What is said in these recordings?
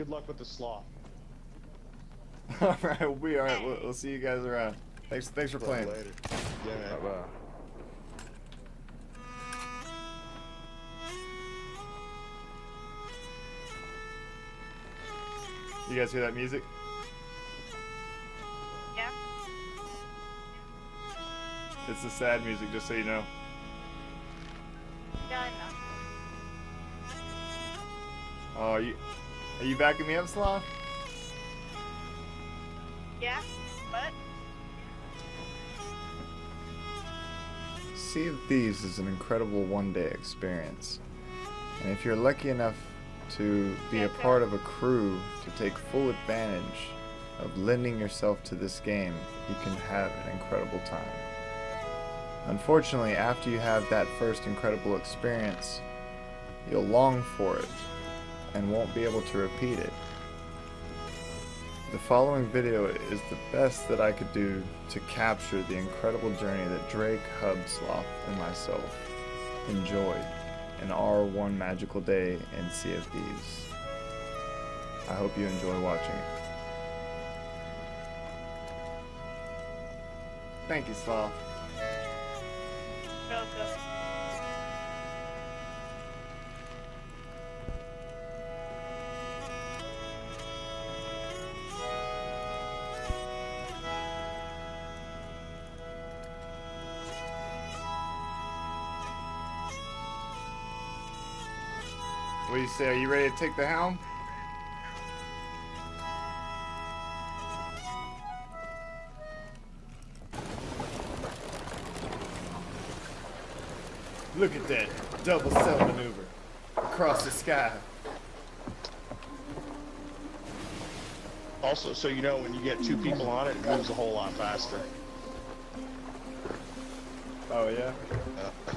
Good luck with the sloth. All right, we'll be all right. We'll, we'll see you guys around. Thanks, thanks for playing. Later. Yeah, man. Bye-bye. You guys hear that music? Yeah. It's the sad music, just so you know. Yeah, I know. Oh, you are you backing me up, Sloth? Yeah. What? Sea of Thieves is an incredible one-day experience, and if you're lucky enough to be a part of a crew to take full advantage of lending yourself to this game, you can have an incredible time. Unfortunately, after you have that first incredible experience, you'll long for it and won't be able to repeat it. The following video is the best that I could do to capture the incredible journey that Draque, Hubsloth, and myself enjoyed in our one magical day in Sea of Thieves. I hope you enjoy watching it. Thank you, Sloth. Say? Are you ready to take the helm? Look at that double cell maneuver across the sky. Also, so you know, when you get two people on it, it moves a whole lot faster. Oh yeah. Uh,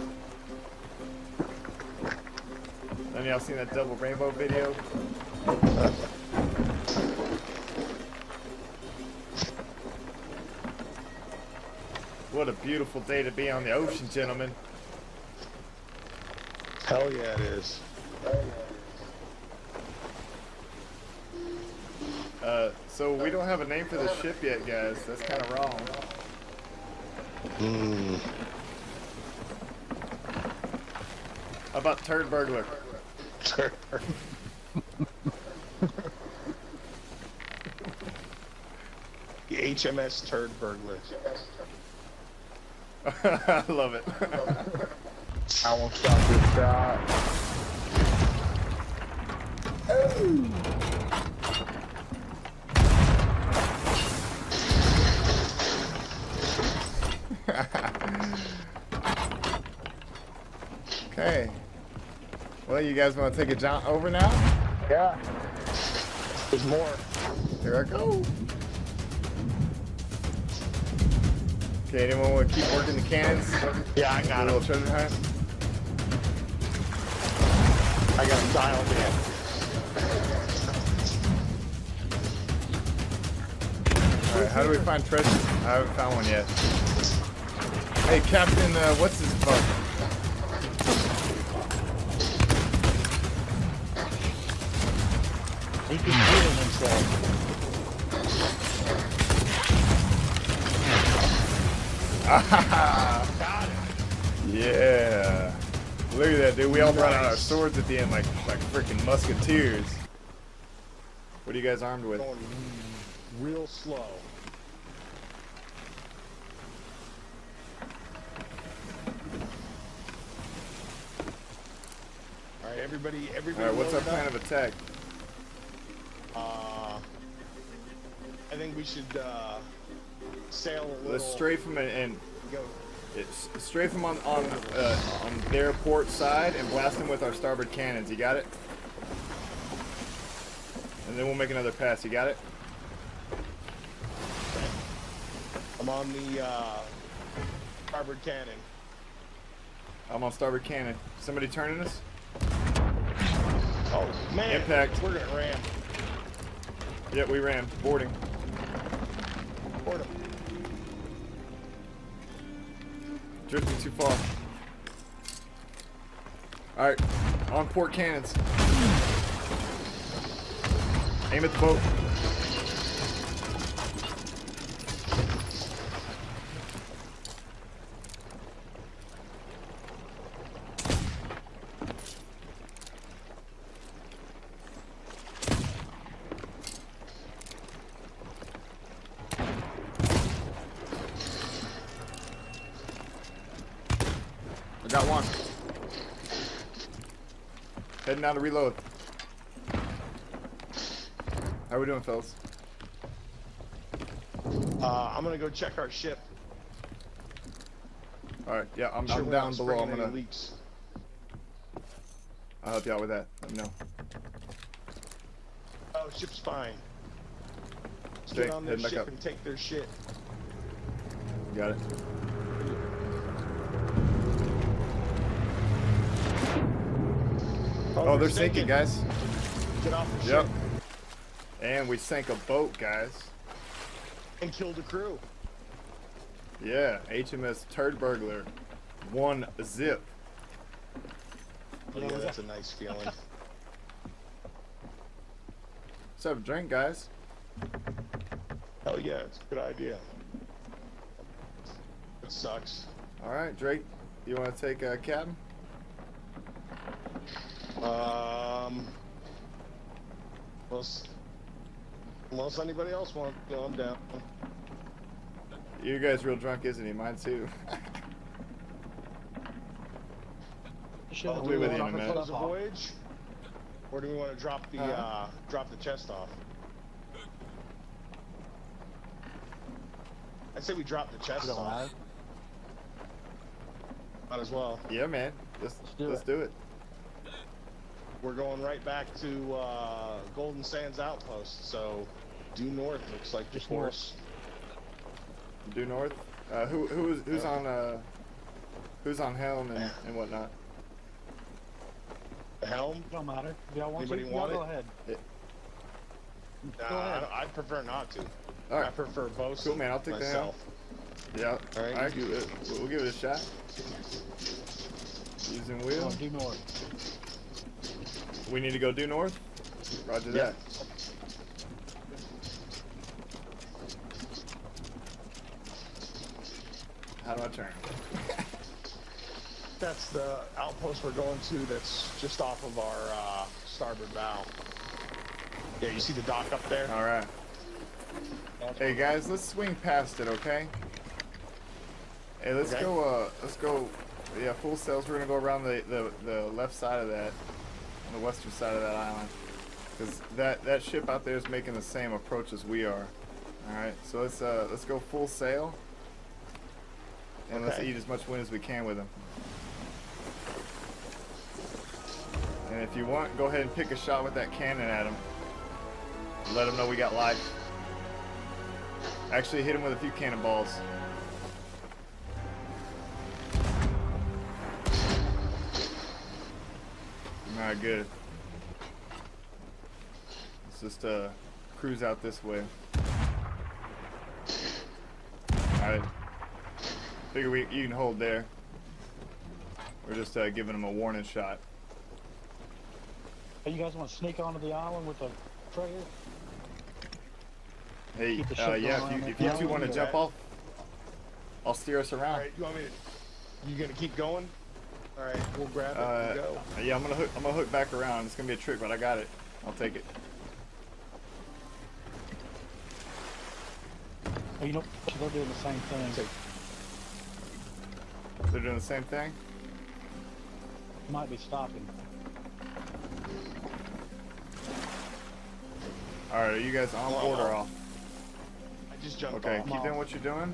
None of y'all seen that double rainbow video? What a beautiful day to be on the ocean, gentlemen. hell yeah, it is. Uh, so we don't have a name for the ship yet, guys. That's kind of wrong. Mm. How about Turd Burglar? The HMS Turd Burglar. I love it. I won't stop this shot. okay. Well, you guys want to take a jump over now? Yeah. There's more. Here I go. Okay, anyone want to keep working the cannons? Yeah, I got A little him. treasure hunt? I got him dialed in. Alright, how do we find treasure? I haven't found one yet. Hey, Captain, uh, what's his fuck? Yeah. Look at that, dude. We all brought out our swords at the end like like freaking musketeers. What are you guys armed with? Going real slow. All right, everybody, everybody. Alright, what's our plan up. of attack? I think we should uh, sail a little. Let's strafe them and, and Go. it's, strafe them on on uh, on their port side and blast them with our starboard cannons. You got it? And then we'll make another pass. You got it? I'm on the uh, starboard cannon. I'm on starboard cannon. Somebody turning us? Oh man! Impact. We're gonna ram. Yep, we ran. Boarding. Drifting too far. Alright, on port cannons. Aim at the boat. I got one. Heading down to reload. How we doing, fellas? Uh, I'm gonna go check our ship. All right, yeah, I'm, Sure I'm down below. I'm gonna, leaks. I'll help you out with that. Let me know. Oh, ship's fine. Let's Okay, get on their ship and take their shit. Got it. Oh, they're sinking, guys. Get off the Yep. ship And we sank a boat, guys. and killed the crew. Yeah, HMS Turd Burglar. One zip. Oh, yeah, that's a nice feeling. Let's have a drink, guys. Hell yeah, it's a good idea. It sucks. All right, Draque, you want to take a captain? Um, unless, unless anybody else wants, to go, I'm down. You guys real drunk, isn't he? Mine too. Should I'll be we with you want in a to minute. close the voyage, or do we want to drop the Huh? uh, drop the chest off? I say we drop the chest off. mind. Might as well. yeah, man. Let's Let's do let's it. do it. We're going right back to uh, Golden Sands Outpost, so due north looks like the Just north. course. Due north. Uh, who who's who's on uh who's on helm and, and whatnot? Helm? Don't matter. If y'all want Anybody to, y'all want go it? ahead. Yeah. Nah, Go I ahead. don't- I'd prefer not to. All I prefer both. Cool, man, I'll take the helm. Yeah. All right. All right. Give it, we'll give it a shot. Using Go wheel. on, due north. We need to go due north. Roger Yeah. that. How do I turn? That's the outpost we're going to. That's just off of our uh, starboard bow. Yeah, you see the dock up there? All right. Hey guys, let's swing past it, okay? Hey, let's Okay. go. Uh, let's go. Yeah, full sails. We're gonna go around the, the the left side of that, on the western side of that island, because that that ship out there is making the same approach as we are. All right, so let's uh let's go full sail, and let's eat as much wind as we can with them. And if you want, go ahead and pick a shot with that cannon at them. Let them know we got life. Actually, hit him with a few cannonballs. Alright, good. Let's just uh, cruise out this way. Alright. Figure we, you can hold there. We're just uh, giving him a warning shot. Hey, you guys want to sneak onto the island with a treasure? Hey, the uh, yeah, if you, if that you two want to jump that. off, I'll steer us around. right, you want me to? You gonna keep going? All right, we'll grab it Uh, and go. yeah, I'm gonna hook. I'm gonna hook back around. It's gonna be a trick, but I got it. I'll take it. Oh, you know, they're doing the same thing. They're doing the same thing. Might be stopping. All right, are you guys on board or off? I just jumped Okay, off. keep doing what you're doing.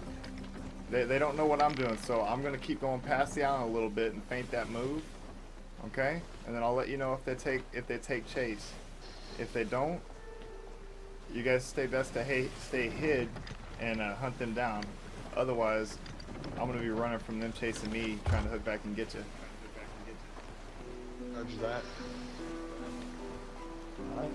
They, they don't know what I'm doing, so I'm gonna keep going past the island a little bit and feint that move. Okay, and then I'll let you know if they take if they take chase. If they don't, you guys stay best to hate, stay hid and uh, hunt them down. Otherwise, I'm gonna be running from them chasing me, trying to hook back and get you. Roger that. All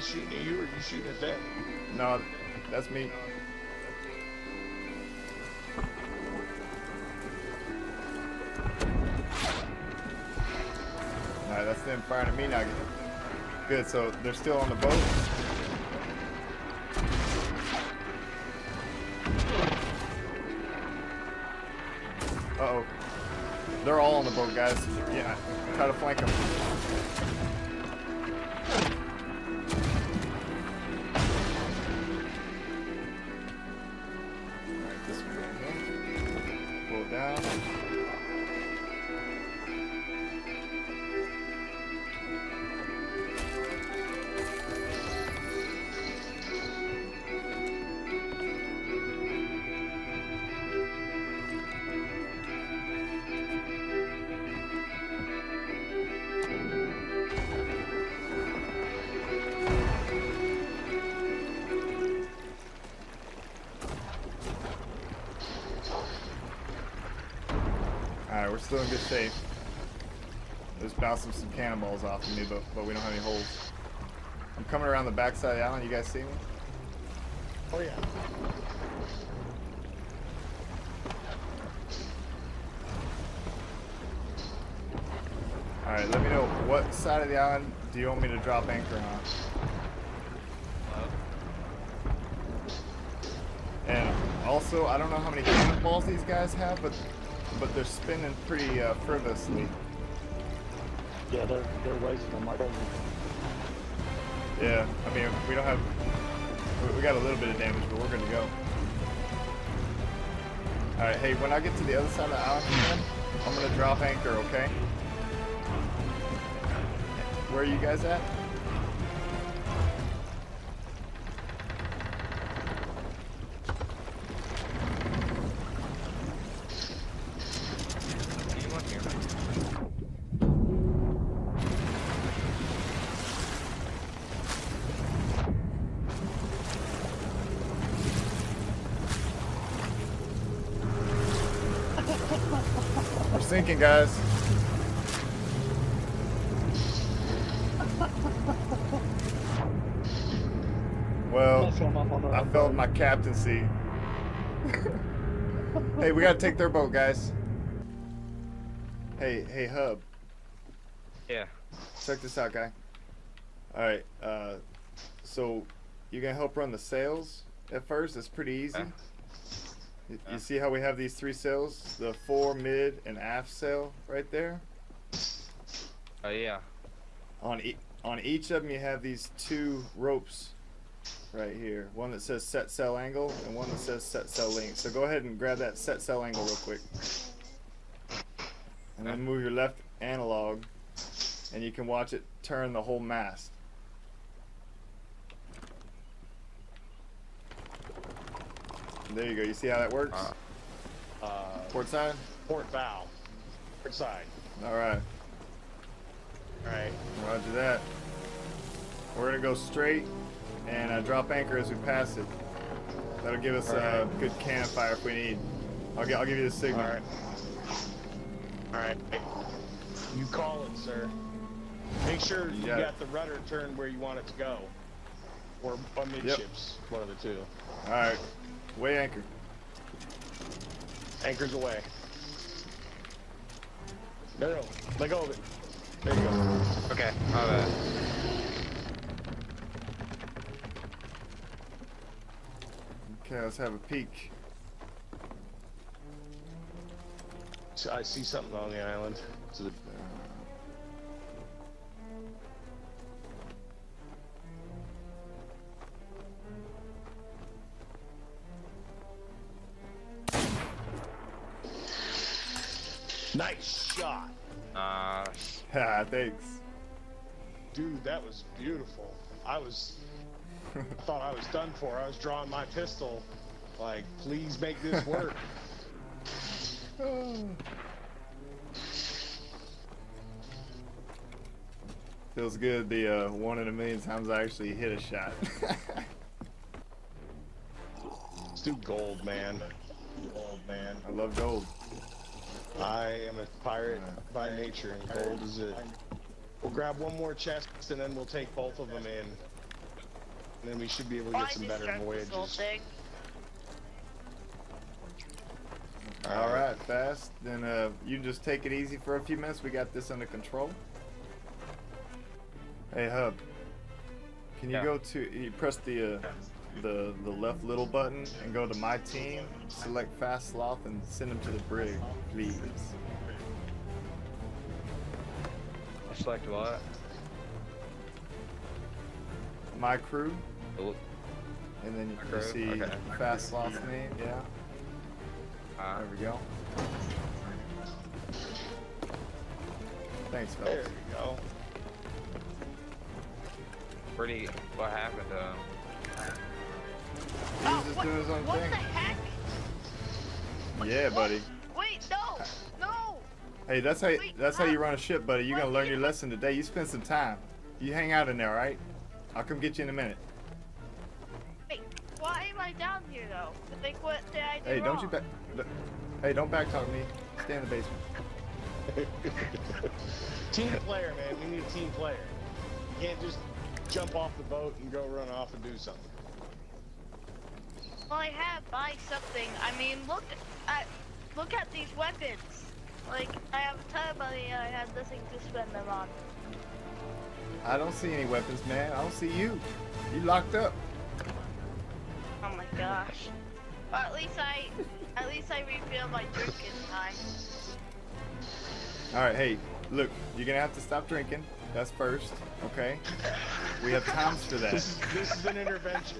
shooting at you or you shooting at them? No, that's me. Alright, that's them firing at me now. Good, so they're still on the boat? Uh-oh. They're all on the boat, guys. Yeah, try to flank them. Still in good shape. Just bouncing some cannonballs off of me, but, but we don't have any holes. I'm coming around the backside of the island. You guys see me? Oh yeah. Alright, let me know what side of the island do you want me to drop anchor on? And also, I don't know how many cannonballs these guys have, but but they're spinning pretty uh, frivolously. Yeah, they're they're wasting them like over. Yeah, I mean, we don't have. we- We got a little bit of damage, but we're going to go. Alright, hey, when I get to the other side of the island again, I'm gonna drop anchor, okay? Where are you guys at? We're guys. Well, That's them up on the I other failed boat. my captaincy. hey, we gotta take their boat, guys. Hey, hey, Hub. Yeah. Check this out, guy. Alright, uh, so you gonna help run the sails at first? It's pretty easy. Okay. You, you see how we have these three sails? The fore, mid, and aft sail right there? Oh yeah. On, e- on each of them, you have these two ropes right here. One that says set sail angle and one that says set sail length. So go ahead and grab that set sail angle real quick. And then move your left analog and you can watch it turn the whole mast. There you go. You see how that works? Uh, Uh, Port side? port bow. Port side. All right. All right. Roger that. We're gonna go straight and uh, drop anchor as we pass it. That'll give us uh, Alright. good cannon fire if we need. I'll, I'll give you the signal. All right. All right. You call it, sir. Make sure you got it. got the rudder turned where you want it to go, or midships, one of the two. All right. Weigh anchor. Anchors away. No, no, let go of it. There you go. okay. My bad. Okay, let's have a peek. So I see something on the island. Was beautiful. I was, I thought I was done for. I was drawing my pistol, like, please make this work. Feels good the uh, one in a million times I actually hit a shot. Let's do gold, man. Gold, man. I love gold. I am a pirate by nature, and gold is it. We'll grab one more chest, and then we'll take both of them in. and then we should be able to get some better start voyages. All right, fast. Then uh, you just take it easy for a few minutes. We got this under control. Hey, Hub. Can you Yeah. go to you press the uh, the the left little button and go to my team, select Fast Sloth, and send him to the brig, please. Select what? My crew, Oh, and then you My can crew? see Okay. Fast Sloth's name. Yeah, uh, there we go. Thanks, There fellas. we go. pretty. What happened to him? He Oh, just what, doing his own what thing. the heck? Yeah, What? buddy. Wait, no, no. Hey, that's how that's how you run a ship, buddy. You're gonna learn your lesson today. You spend some time. You hang out in there, all right? I'll come get you in a minute. Wait, why am I down here though? Like, what did I do Hey, don't you back? Hey, don't back talk me. Stay in the basement. team player, man. We need a team player. You can't just jump off the boat and go run off and do something. Well, I have buy something. I mean, look at look at these weapons. Like, I have a ton of money and I have nothing to spend them on. I don't see any weapons, man. I don't see you. You locked up. Oh my gosh. Well, at least I, at least I refill my drink in time. All right, hey, look, you're gonna have to stop drinking. That's first, okay? We have times for that. This is this is an intervention.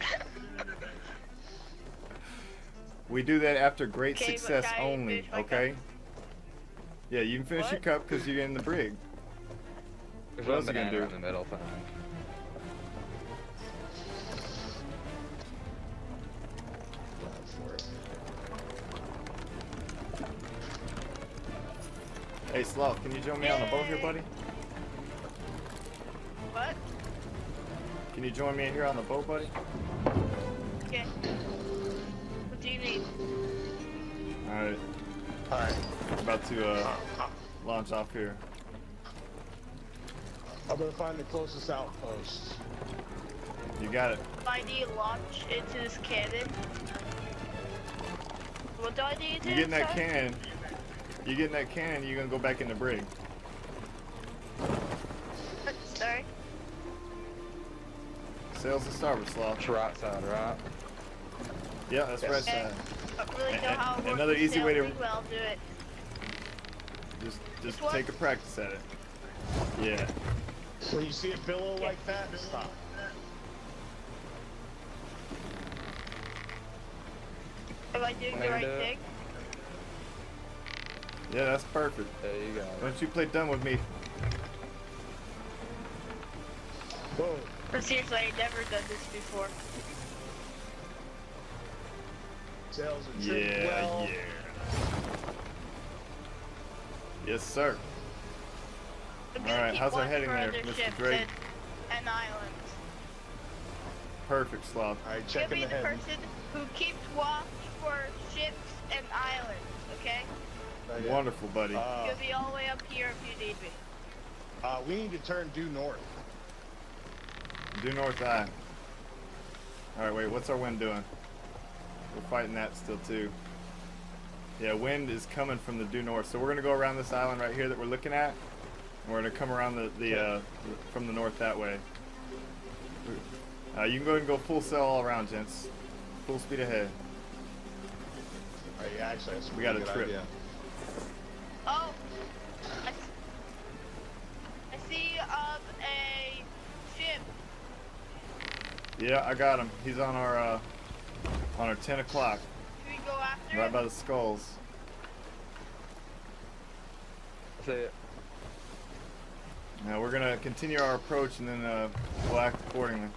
We do that after great Okay, success only, finish my cup? okay? Yeah, you can finish your cup because you're in the brig. There's What one else you gonna do? in the middle thing. for it. Hey, Sloth, can you join me on the boat here, buddy? What? Can you join me here on the boat, buddy? Okay. What do you need? All right, All right. About to uh, launch off here. I'm gonna find the closest outpost. You got it. I need launch into this cannon. What do I need to You do? get in that sir? cannon. You get in that cannon, you're gonna go back in the brig. Sorry. Sails to starboard, Sloth. It's right side, right? Yeah, that's right Yes. side. I don't really know And- how it another easy way to- sailing, do it. Just, just Which one? take a practice at it. Yeah. When you see a billow like that, stop. Am I doing the right do thing? Yeah, that's perfect. There you go. Why don't you play dumb with me? Whoa. But seriously, I've never done this before. Sails are Yeah, well. yeah. Yes, sir. I'm All gonna right, keep how's our heading there, Mr. ships Draque? And, and islands. Perfect, Sloth. All right, You'll be the the person who keeps watch for ships and islands, okay? Wonderful, buddy. Uh, You'll be all the way up here if you need me. uh, we need to turn due north. Due north aye. Alright, wait, what's our wind doing? We're fighting that still too. Yeah, wind is coming from the due north. So we're gonna go around this island right here that we're looking at. And we're gonna come around the, the uh, from the north that way. Uh, you can go ahead and go full sail all around, gents. Full speed ahead. All right, yeah, actually, that's We got a good trip. idea. Oh, I, s- I see um a ship. Yeah, I got him. He's on our uh, on our 10 o'clock, Should we go after right him? by the skulls. See it. Now we're gonna continue our approach and then uh, we'll act accordingly.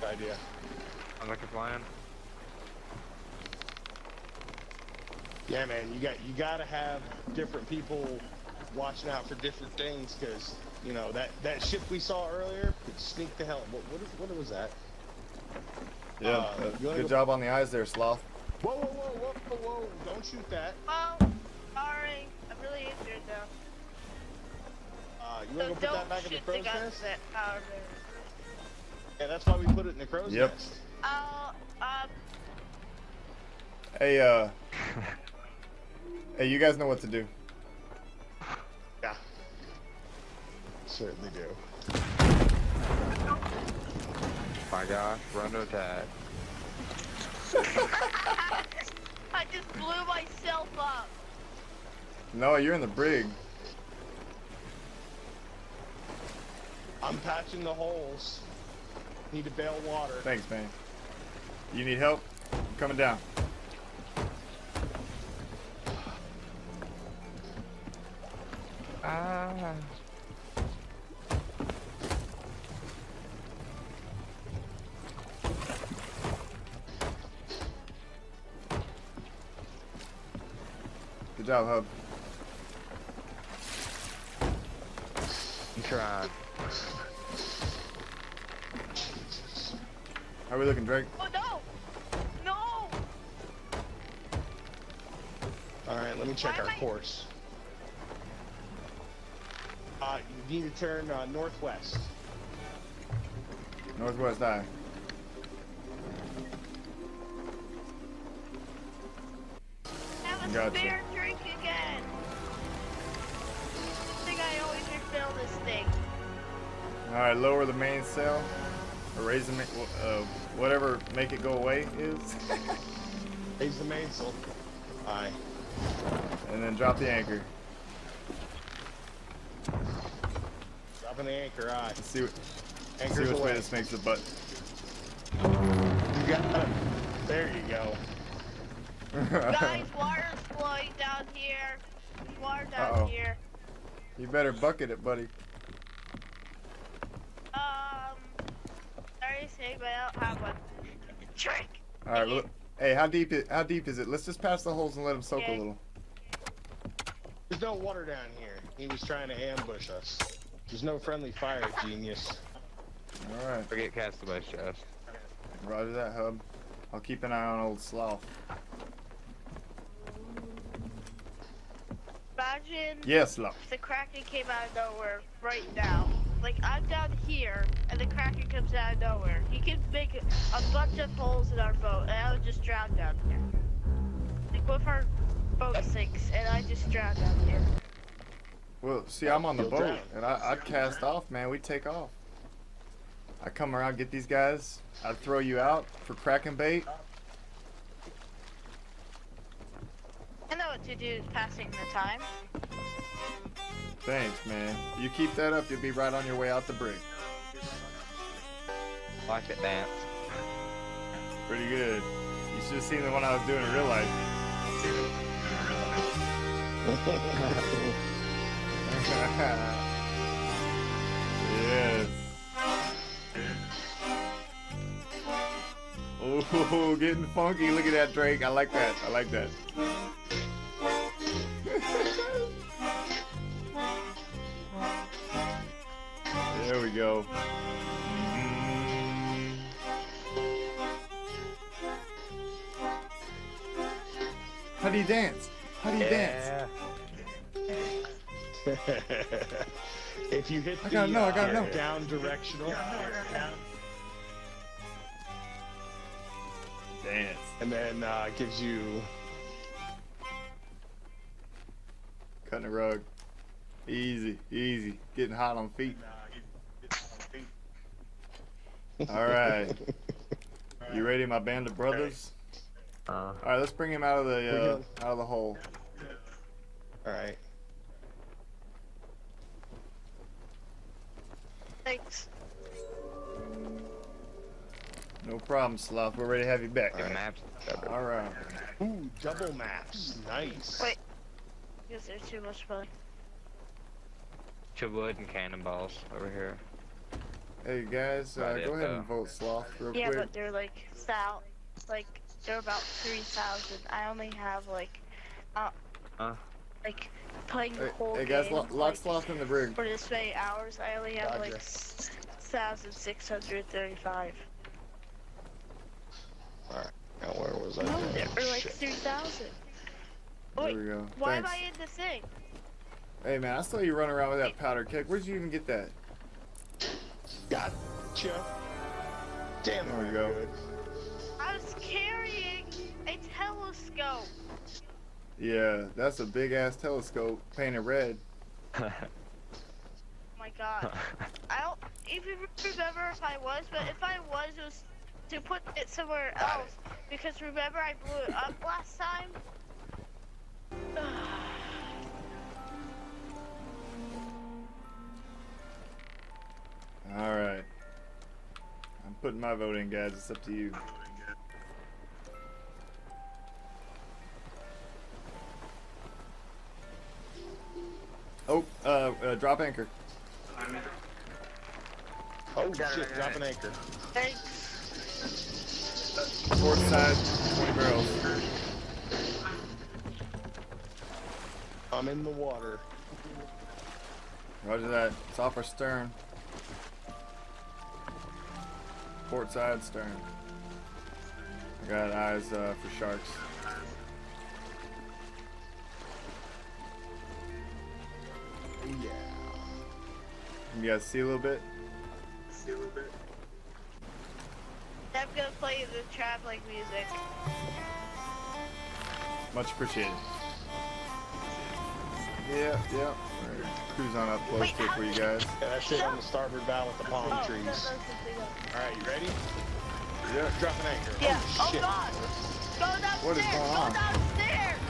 Good idea. I'm like a plan. Yeah, man, you got you got to have different people watching out for different things because you know that that ship we saw earlier could sneak the hell. What what, is, what was that? Yeah, Uh, good go- job on the eyes there, Sloth. Whoa whoa whoa whoa whoa! whoa. Don't shoot that. Oh, sorry. I'm really injured now. Uh, you So want to go put that back in the shoot the crow's nest? that are there. Yeah, that's why we put it in the crow's Yep. nest. Uh, um, Hey, uh. hey, you guys know what to do. Yeah. Certainly do. My gosh, run to attack. I just blew myself up. No, you're in the brig. I'm patching the holes. Need to bail water. Thanks, man. You need help? I'm coming down. Ah. Job, Hub. I'm trying. How are we looking, Draque? Oh no! No! All right, let me check Why our I- course. Uh, you need to turn uh, northwest. Northwest Aye. Have a Gotcha. spare Alright, lower the mainsail. Or raise the, ma- uh, whatever make it go away is. Raise the mainsail. Aye. and then drop the anchor. Dropping the anchor. Aye. Let's see, what, see Anchor's which way this makes the butt. You got it. There you go. Guys, water's flowing down here. There's Water down Uh-oh. here. you better bucket it, buddy. Sorry to say, but I don't have one. Drink. Alright, look. Hey, how deep is, how deep is it? Let's just pass the holes and let them soak a little. There's no water down here. He was trying to ambush us. There's no friendly fire, genius. Alright, Forget Castaway's chest. roger that, Hub. I'll keep an eye on old Sloth. Imagine Yes, Sloth. the Kraken came out of nowhere right now. Like, I'm down here, and the Kraken comes out of nowhere. He can make a bunch of holes in our boat, and I would just drown down here. Like, what if our boat sinks, and I just drown down here? Well, see, I'm on the boat, drown. and I, I'd cast off, man. We'd take off. I come around, get these guys. I'd throw you out for Kraken bait. I know what to do passing the time. Thanks, man. You keep that up, you'll be right on your way out the brig. Watch it dance. Pretty good. You should have seen the one I was doing in real life. yes. Oh, getting funky. Look at that, Draque. I like that. I like that. There we go. How do you dance? How do you dance? if you hit I the gotta know, I uh, gotta know. down directional, Dance. and then uh, gives you Cutting the rug. Easy, easy. Getting hot on feet. All right. You ready, my band of brothers? Uh, All right, let's bring him out of the uh, out of the hole. All right. Thanks. No problem, Sloth. We're ready to have you back. the maps. All right. Ooh, double maps. Nice. Wait. Because they're too much fun. Wood and cannonballs over here. Hey guys, uh, go it, ahead and uh, vote Sloth real Yeah, quick. Yeah, but they're like thou, like they're about three thousand. I only have like, uh, Huh? like playing the Hey, whole hey guys, game. lock, lock like, Sloth in the brig. for this many hours, I only have like Roger. thousand six hundred thirty-five. Now where was I? No, going? or like Shit. three thousand. There Wait, we go. why Thanks. am I in the thing? Hey man, I saw you run around with that powder keg. Where'd you even get that? Gotcha. Damn, There we go. I was carrying a telescope. Yeah, that's a big ass telescope painted red. Oh my god. I don't even remember if I was, but if I was, it was to put it somewhere else. Because remember I blew it up last time? Alright. I'm putting my vote in, guys. It's up to you. Oh, uh, uh drop anchor. Oh shit, drop an anchor. Thanks. Port side, 20 barrels. I'm in the water. Roger that. It's off our stern. Port side, stern. I got eyes uh, for sharks. Yeah. You guys see a little bit? See a little bit. I'm gonna play the traveling music. Much appreciated. Yeah, yeah. We're cruise on up close Wait, to it for you guys. Yeah, that's it on the starboard bow with the palm Oh, trees. that- that's the thing up. Alright, you ready? Yeah. Drop an anchor. Yeah. Oh, Oh, shit. god. Go downstairs. What is going on? Go downstairs.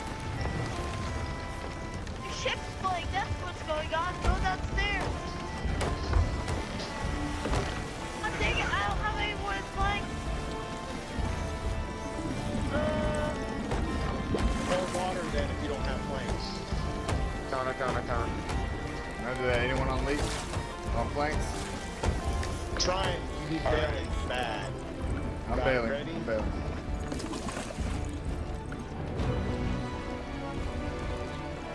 Your ship's flying. That's what's going on. Go downstairs. Dang it. I don't have anyone flying. Tona, tona, tona. Roger that. Anyone on leak? On planks? Trying, you be bailing bad. I'm Got bailing. ready? I'm bailing.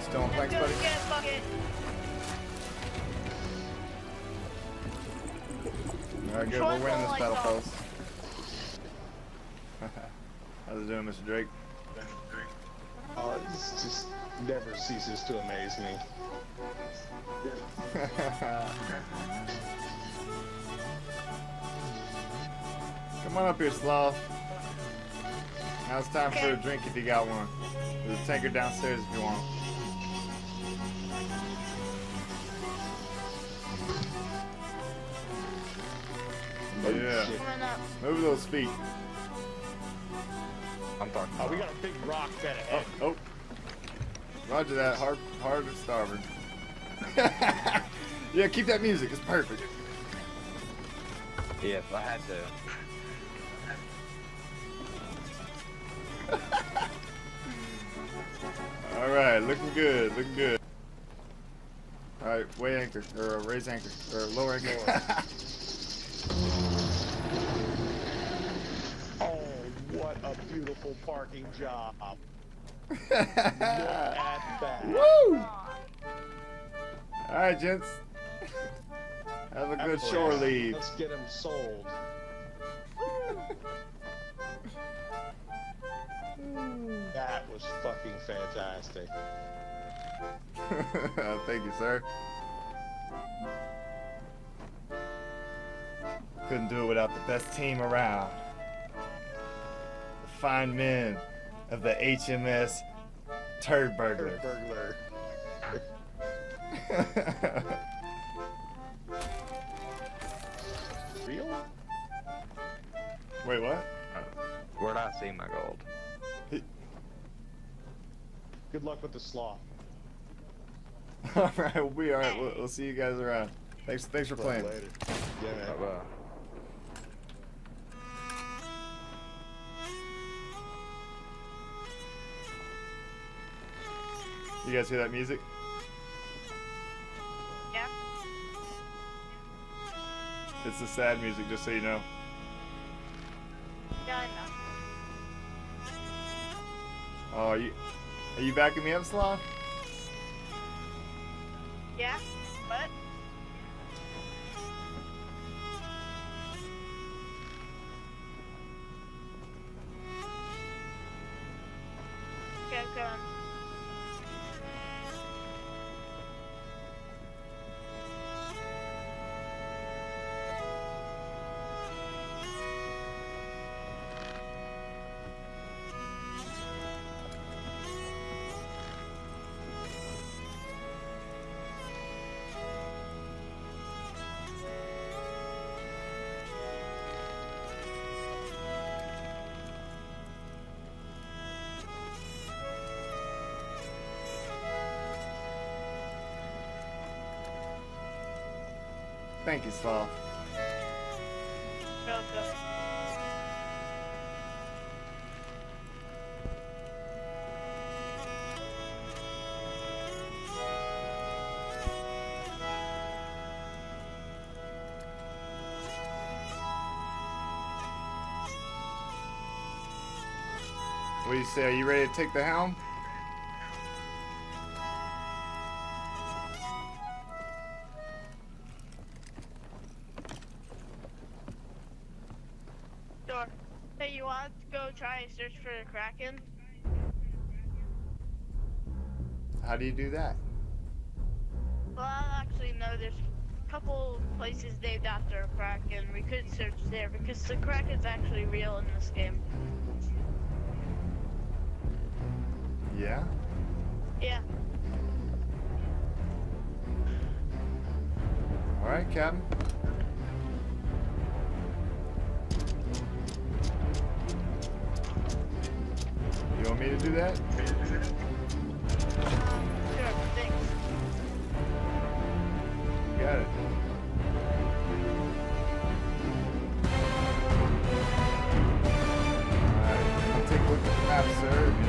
Still on let's planks, go buddy? get a bucket. Alright, good. We're winning this battle, off. fellas. How's it doing, Mr. Draque? Oh, it just never ceases to amaze me. Come on up here, Sloth. Now it's time for a drink if you got one. There's a tanker downstairs if you want. Oh, Yeah. shit. Move those feet. I'm talking Oh, we got a big rock dead Oh, ahead. oh. Roger that. Hard, hard to starboard. yeah, keep that music. It's perfect. Yes, I had to. All right, looking good. Looking good. All right, weigh anchor or uh, raise anchor or lower anchor. Oh, what a beautiful parking job. Look at that. Woo! All right, gents. Have a good shore leave. Let's get them sold. That was fucking fantastic. Thank you, sir. Couldn't do it without the best team around. The fine men of the HMS Turd Burglar. Burglar. Real? Wait, what? Where'd I see my gold? Good luck with the sloth. all right, we'll be all right. We'll, we'll see you guys around. Thanks, thanks for playing. Later. Yeah, man. Uh, You guys hear that music? Yeah. It's the sad music, just so you know. Yeah, I know. Oh, are you are you backing me up, Sloth? Thank you, Sloth. What do you say? Are you ready to take the helm? Hey, you want to go try and search for the Kraken? How do you do that? Well, I actually know there's a couple places named after a Kraken. We could search there because the Kraken's actually real in this game. Yeah? Yeah. Alright, Captain. want me to do that? Got it. Alright, I'll take a look at the map, sir.